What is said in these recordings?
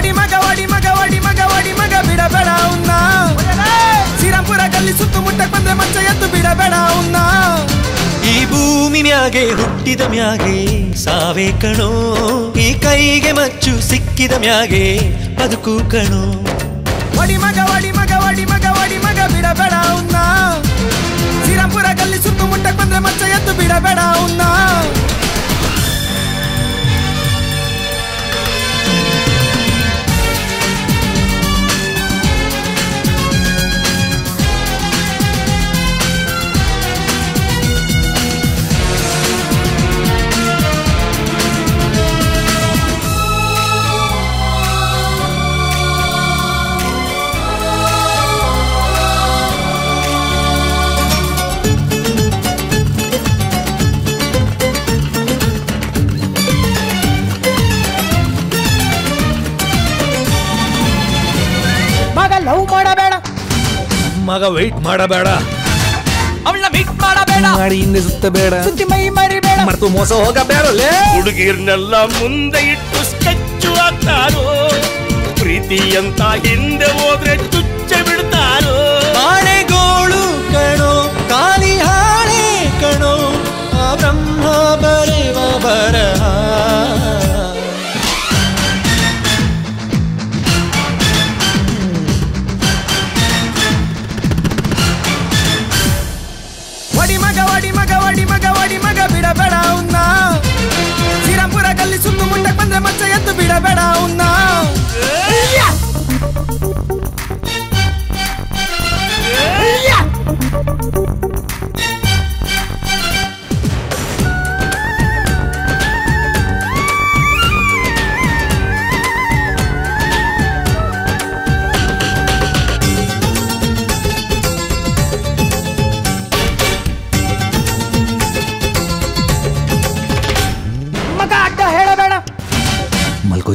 ಒಡಿ ಮಗ ಒಡಿ ಮಗ ಮಗ ಮಗ ಬಿಡಬೇಡ ಅವನ್ನ ಶ್ರೀರಾಮ್ಪುರ ಗಲ್ಲಿ ಮುಟ್ಟ ಬಂದ್ರೆ ಮಂಚ ಎದ್ದು ಬಿಡಬೇಡ ಅವನ್ನ ಈ ಭೂಮಿ ಮ್ಯಾಗೆ ಹುಟ್ಟಿದ ಮ್ಯಾಗೆ ಸಾವೇ ಕಣೋ. ಈ ಕೈಗೆ ಮಚ್ಚು ಸಿಕ್ಕಿದ ಮ್ಯಾಗೆ ಬದುಕು ಕಣೋ. ಮಗ ಒಡಿ ಮಗ ಒಡಿ ಮಗ ಒಡಿ ಮಗ ಬಿಡಬೇಡ ಅವನ್ನ ಶ್ರೀರಾಮ್ಪುರ ಗಲ್ಲಿ ಸುತ್ತಮುತ್ತ ಬಂದ್ರೆ ಮಂಚ ಎದ್ದು ಬಿಡಬೇಡ ಅವನ್ನ ಲವ್ ಮಾಡಬೇಡ. ಮಗ ವೆಯ್ಟ್ ಮಾಡಬೇಡ. ಅವಳ ಮೀಟ್ ಮಾಡಬೇಡ. ಮಾಡಿ ಹಿಂದೆ ಸುತ್ತ ಬೇಡ ಸುದ್ದಿ ಮೈ ಮರಿಬೇಡ. ಮರ್ತು ಮೋಸ ಹೋಗಬೇಡಲೇ. ಹುಡುಗಿರ್ನೆಲ್ಲ ಮುಂದೆ ಇಟ್ಟು ಸ್ಕೆಚ್ಚು ಹಾಕ್ತಾರೋ ಪ್ರೀತಿ ಅಂತ ಹಿಂದೆ ಹೋದ್ರೆ ವಡಿ ಮಗ ವಡಿ ಮಗ ಬಿಡಬೇಡ ಮಗ ವಡಿ ಮಗ ಬಿಡಬೇಡ ಅವನ್ನ ಶ್ರೀರಾಮ್ಪುರ ಗಲ್ಲಿ ಸುತ್ತು ಮುಟ್ಟಕ್ ಬಂದ್ರೆ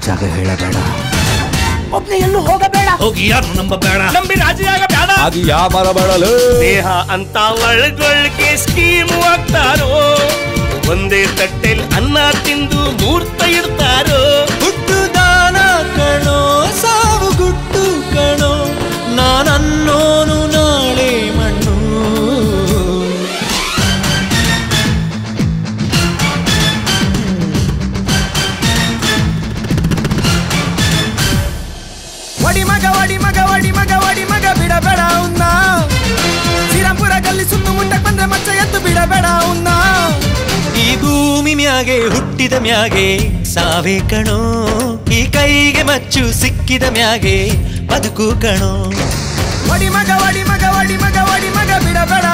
ಜಾಗ ಹೇಳಬೇಡ. ಒಬ್ನೇ ಎಲ್ಲೂ ಹೋಗಬೇಡ. ಹೋಗಿ ಯಾರು ನಂಬಬೇಡ. ನಂಬಿ ರಾಜಿಯಾಗಬೇಡ ಅದು ಯಾ ಬರಬೇಡಲು ದೇಹ ಅಂತ ಒಳಗೊಳಗೆ ಸ್ಕೀಮು ಹಾಕ್ತಾರೋ ಒಂದೇ ತಟ್ಟೆಲ್ ಅನ್ನ ತಿಂದು ಮೂರ್ತ ಇಡ್ತಾರೋ? ವಡಿ ಮಗ ವಡಿ ಮಗ ವಡಿ ಮಗ ವಡಿ ಮಗ ಬಿಡಬೇಡ ಅವನ್ನ ಶ್ರೀರಾಮ್ಪುರ ಗಲ್ಲಿ ಸುತ್ತು ಮುಟ್ಟಕ್ ಬಂದ್ರೆ ಮಚ್ಚ ಎದ್ದು ಬಿಡಬೇಡ ಅವನ್ನ ಈ ಭೂಮಿ ಮ್ಯಾಗೆ ಹುಟ್ಟಿದ ಮ್ಯಾಗೆ ಸಾವೇ ಕಣೋ. ಈ ಕೈಗೆ ಮಚ್ಚು ಸಿಕ್ಕಿದ ಮ್ಯಾಗೆ ಬದುಕು ಕಣೋ. ಒಡಿ ಮಗ ವಡಿ ಮಗ ವಡಿ ಮಗ ಒಡಿ ಮಗ ಬಿಡಬೇಡ